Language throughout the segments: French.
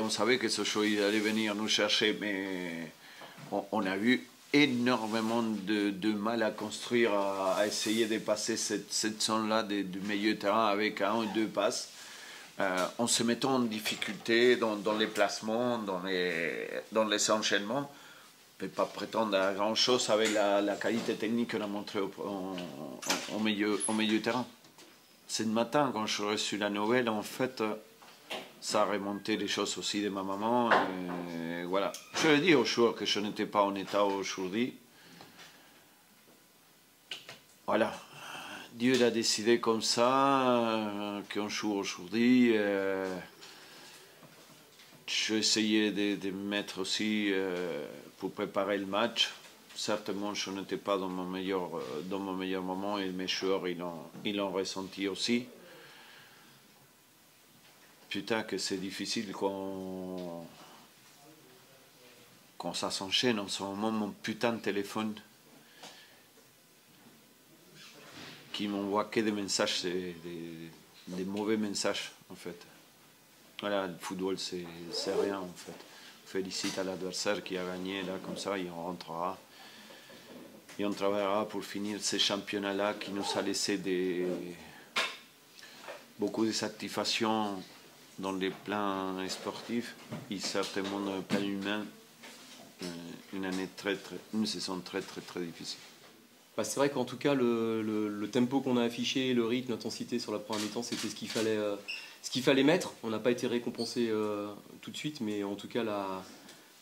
on savait que ce il allait venir nous chercher, mais on, a eu énormément de, mal à construire, à, essayer de passer cette, zone-là du milieu terrain avec un ou deux passes. Euh, en se mettant en difficulté dans, les placements, dans les, dans les enchaînements. On ne peut pas prétendre à grand-chose avec la, qualité technique qu'on a montrée au, milieu, au milieu terrain. Matin, quand je reçu la nouvelle, en fait, ça a remonté les choses aussi de ma maman. Et voilà. Je l'ai dit aux joueurs que je n'étais pas en état aujourd'hui. Voilà. Dieu l'a décidé comme ça, qu'on joue aujourd'hui. Euh, j'ai essayé de, de, mettre aussi euh, pour préparer le match. Certainement, je n'étais pas dans mon meilleur, dans mon meilleur moment et mes joueurs, ils l'ont ressenti aussi. Putain, que c'est difficile quand ça s'enchaîne en ce moment, mon putain de téléphone qui m'envoie que des messages, des, mauvais messages en fait. Voilà, le football c'est rien en fait. félicite à l'adversaire qui a gagné là comme ça, il rentrera. Et on travaillera pour finir ce championnat-là qui nous a laissé des, beaucoup de satisfaction dans les plans sportifs et certainement dans le plan humain. Euh, une année très, très, saison très très très difficile. Bah, c'est vrai qu'en tout cas, le, tempo qu'on a affiché, le rythme, l'intensité sur la première mi-temps, c'était ce qu'il fallait, euh, ce qu'il fallait mettre. On n'a pas été récompensé euh, tout de suite, mais en tout cas,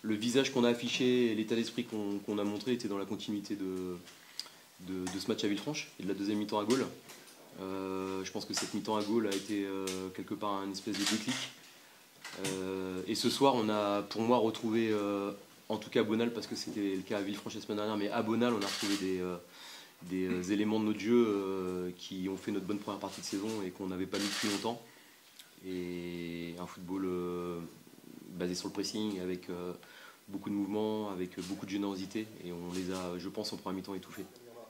le visage qu'on a affiché et l'état d'esprit qu'on a montré était dans la continuité de, de, ce match à Villefranche et de la deuxième mi-temps à Gaulle. Euh, je pense que cette mi-temps à Gaulle a été quelque part un espèce de déclic. et ce soir, on a pour moi retrouvé, en tout cas à Bonal, parce que c'était le cas à Villefranche la semaine dernière, mais à Bonal, on a retrouvé des des euh, éléments de notre jeu euh, qui ont fait notre bonne première partie de saison et qu'on n'avait pas mis depuis longtemps. Et un football euh, basé sur le pressing avec beaucoup de mouvements, avec beaucoup de générosité. Et on les a, je pense, en première mi-temps étouffés.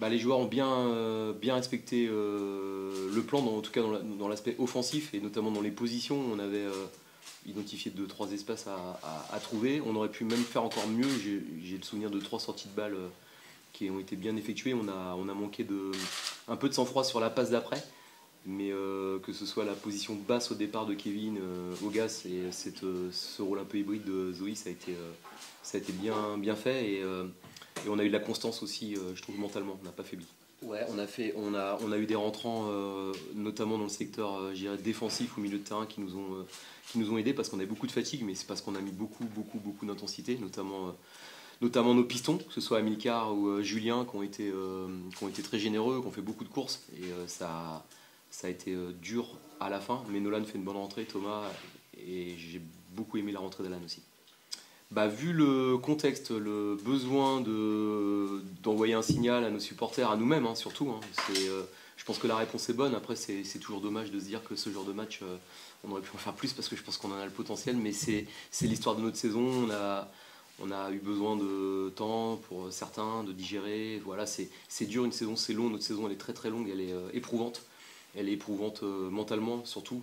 Bah, les joueurs ont bien, bien respecté le plan, en tout cas dans l'aspect offensif et notamment dans les positions. On avait identifié deux trois espaces à, trouver. On aurait pu même faire encore mieux. J'ai le souvenir de trois sorties de balles qui ont été bien effectués. On a, manqué un peu de sang-froid sur la passe d'après, mais euh, que ce soit la position basse au départ de Kevin euh, Ogas et euh, ce rôle un peu hybride de Zoé, ça a été, bien, fait et, on a eu de la constance aussi, je trouve, mentalement, on n'a pas faibli. Ouais, on a, eu des rentrants, notamment dans le secteur défensif au milieu de terrain, qui nous ont, aidés parce qu'on avait beaucoup de fatigue, mais c'est parce qu'on a mis beaucoup, beaucoup, beaucoup d'intensité, notamment nos pistons, que ce soit Amilcar ou euh, Julien, qui ont, été, euh, très généreux, qui ont fait beaucoup de courses. Et euh, ça, ça a été dur à la fin. Mais Nolan fait une bonne rentrée, Thomas, et j'ai beaucoup aimé la rentrée d'Alan aussi. Bah, vu le contexte, le besoin d'envoyer un signal à nos supporters, à nous-mêmes hein, surtout, hein, je pense que la réponse est bonne. Après, c'est toujours dommage de se dire que ce genre de match, on aurait pu en faire plus parce que je pense qu'on en a le potentiel, mais c'est l'histoire de notre saison. On a, eu besoin de temps pour certains, de digérer. Voilà, c'est dur, une saison c'est long, notre saison elle est très très longue, elle est euh, éprouvante. Elle est éprouvante euh, mentalement surtout,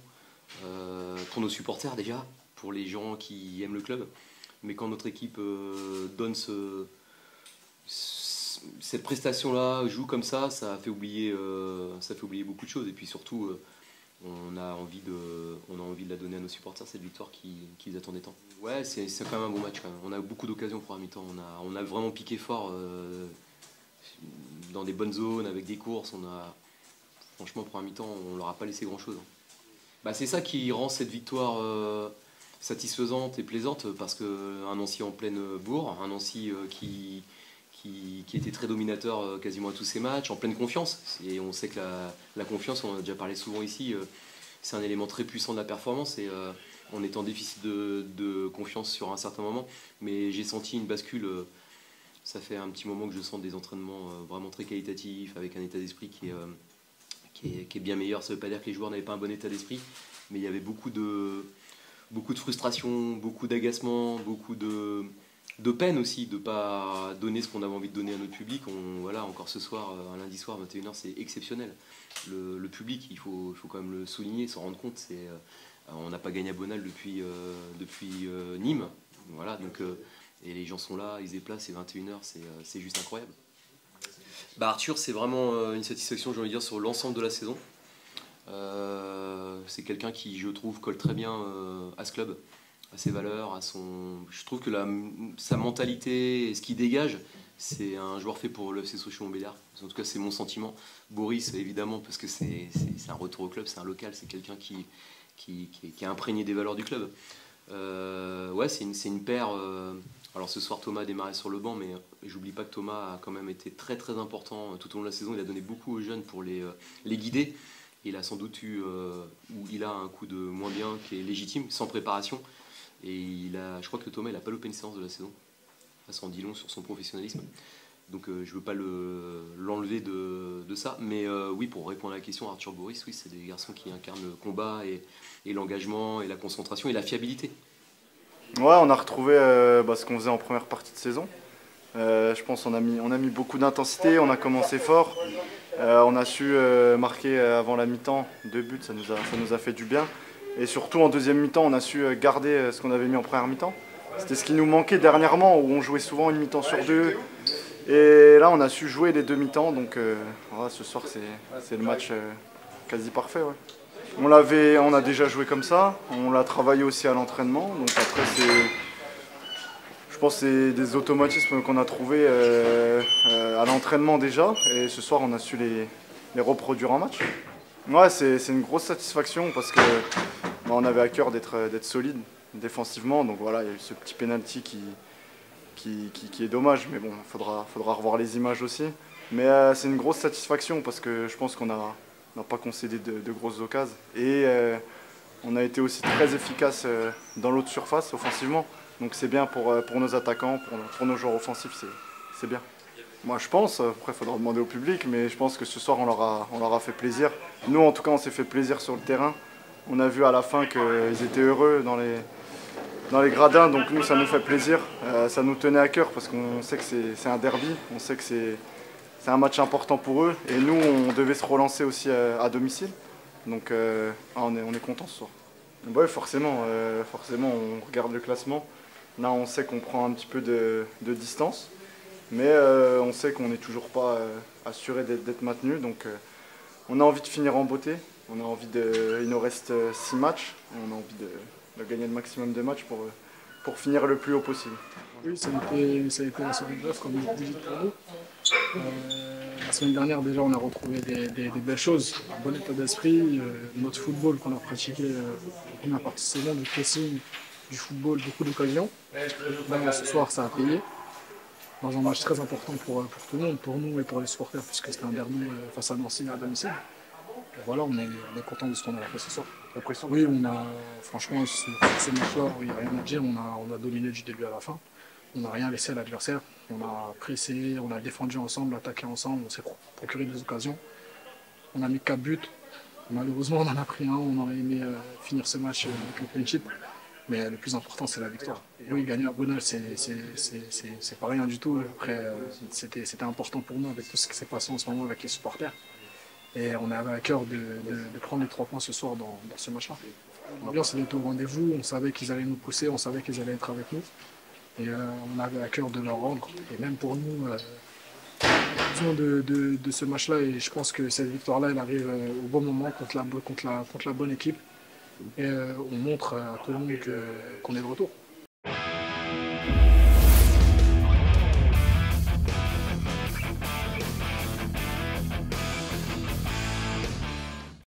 euh, pour nos supporters déjà, pour les gens qui aiment le club. Mais quand notre équipe donne ce, cette prestation-là, joue comme ça, ça fait oublier, ça fait oublier beaucoup de choses. Et puis surtout, on a envie de, on a envie de la donner à nos supporters, cette victoire qu'ils attendaient tant. Ouais, c'est quand même un bon match. On a eu beaucoup d'occasions pour un mi-temps. On a, on a vraiment piqué fort euh, dans des bonnes zones, avec des courses. On a, franchement, pour un mi-temps, on leur a pas laissé grand-chose. Hein. Bah, c'est ça qui rend cette victoire euh, satisfaisante et plaisante, parce qu'un Nancy en pleine bourre, un Nancy euh, qui, qui, était très dominateur euh, quasiment à tous ses matchs, en pleine confiance. Et on sait que la, confiance, on a déjà parlé souvent ici, euh, c'est un élément très puissant de la performance. Et on est en déficit de, confiance sur un certain moment. Mais j'ai senti une bascule. ça fait un petit moment que je sens des entraînements vraiment très qualitatifs, avec un état d'esprit qui est, qui, est, bien meilleur. Ça ne veut pas dire que les joueurs n'avaient pas un bon état d'esprit, mais il y avait beaucoup de, beaucoup de frustration, beaucoup d'agacement, beaucoup de peine aussi de ne pas donner ce qu'on avait envie de donner à notre public. Voilà, encore ce soir, euh, un lundi soir, 21h, c'est exceptionnel. Le, public, il faut, faut, quand même le souligner, s'en rendre compte, c'est euh, on n'a pas gagné à Bonal depuis, depuis Nîmes. Voilà, donc, et les gens sont là, ils déplacent, c'est 21h, c'est juste incroyable. Bah Arthur, c'est vraiment une satisfaction, j'ai envie de dire, sur l'ensemble de la saison. C'est quelqu'un qui, je trouve, colle très bien à ce club à ses valeurs, à son. Je trouve que sa mentalité ce qu'il dégage, c'est un joueur fait pour le FC Sochaux Montbéliard. En tout cas, c'est mon sentiment. Boris, évidemment, parce que c'est un retour au club, c'est un local, c'est quelqu'un qui a imprégné des valeurs du club. Euh, ouais, c'est une, paire. Euh, alors ce soir, Thomas a démarré sur le banc, mais j'oublie pas que Thomas a quand même été très très important tout au long de la saison. Il a donné beaucoup aux jeunes pour euh, les guider. Il a sans doute eu, ou il a un coup de moins bien qui est légitime, sans préparation. Et il a, je crois que Thomas, il n'a pas loupé une séance de la saison. Ça en dit long sur son professionnalisme. Donc euh, je ne veux pas l'enlever de, ça. Mais euh, oui, pour répondre à la question, Arthur Boris, oui, c'est des garçons qui incarnent le combat et, l'engagement et la concentration et la fiabilité. Ouais, on a retrouvé euh, bah, ce qu'on faisait en première partie de saison. je pense qu'on a mis beaucoup d'intensité, on a commencé fort. On a su marquer avant la mi-temps deux buts, ça nous, a, fait du bien. Et surtout en deuxième mi-temps, on a su euh, garder euh, ce qu'on avait mis en première mi-temps. C'était ce qui nous manquait dernièrement, où on jouait souvent une mi-temps sur deux. Et là, on a su jouer les deux mi-temps. Donc euh, ce soir, c'est le match quasi parfait. On, on a déjà joué comme ça. On l'a travaillé aussi à l'entraînement. Donc après, c'est, pense que c'est des automatismes qu'on a trouvés à l'entraînement déjà. Et ce soir, on a su les, reproduire en match. Ouais, c'est une grosse satisfaction parce que bah, on avait à cœur d'être solide défensivement. Donc voilà, il y a eu ce petit penalty qui, est dommage, mais bon, il faudra, revoir les images aussi. Mais euh, c'est une grosse satisfaction parce que je pense qu'on n'a pas concédé de, grosses occasions. Et euh, on a été aussi très efficace euh, dans l'autre surface offensivement. Donc c'est bien pour, pour nos attaquants, pour, pour nos joueurs offensifs, c'est bien. Moi, je pense, après, il faudra demander au public, mais je pense que ce soir, on leur a, on leur a fait plaisir. Nous, en tout cas, on s'est fait plaisir sur le terrain. On a vu à la fin qu'ils étaient heureux dans les, dans les gradins, donc nous, ça nous fait plaisir. Euh, ça nous tenait à cœur parce qu'on sait que c'est un derby, on sait que c'est un match important pour eux. Et nous, on devait se relancer aussi à, domicile. Donc, euh, ah, on est, on est content ce soir. Oui, forcément, euh, forcément, on regarde le classement. Là, on sait qu'on prend un petit peu de, distance. Mais euh, on sait qu'on n'est toujours pas euh, assuré d'être maintenu. Donc euh, on a envie de finir en beauté. On a envie de, il nous reste 6 matchs. On a envie de, gagner le maximum de matchs pour, pour finir le plus haut possible. Oui, ça a été, ça a été la semaine comme vous dites pour nous. la semaine dernière, déjà, on a retrouvé des, belles choses, un bon état d'esprit, notre football qu'on a pratiqué partie de saison, du pressing, du football, beaucoup d'occasions. ce soir, ça a payé dans un match très important pour, euh, pour tout le monde, pour nous et pour les supporters, puisque c'était un derby euh, face à Nancy à domicile. voilà, on est, on content de ce qu'on a fait ce soir. Oui, on a, franchement, ce, ce match-là, il n'y a rien à dire, on a, on a dominé du début à la fin. On n'a rien laissé à l'adversaire. On a pressé, on a défendu ensemble, attaqué ensemble, on s'est procuré des occasions. On a mis 4 buts. Malheureusement, on en a pris un. On aurait aimé euh, finir ce match avec le principe. Mais le plus important, c'est la victoire. oui, gagner à Bonal, c'est pas rien du tout. Après, euh, c'était important pour nous avec tout ce qui s'est passé en ce moment avec les supporters. Et on avait à cœur de, de, prendre les trois points ce soir dans, dans ce match-là. L'ambiance était au rendez-vous, on savait qu'ils allaient nous pousser, on savait qu'ils allaient être avec nous. Et euh, on avait à cœur de leur rendre. Et même pour nous, euh, besoin de, de, ce match-là. Et je pense que cette victoire-là, elle arrive euh, au bon moment contre la, contre la, contre la bonne équipe et euh, on montre à tout le monde qu'on est de retour.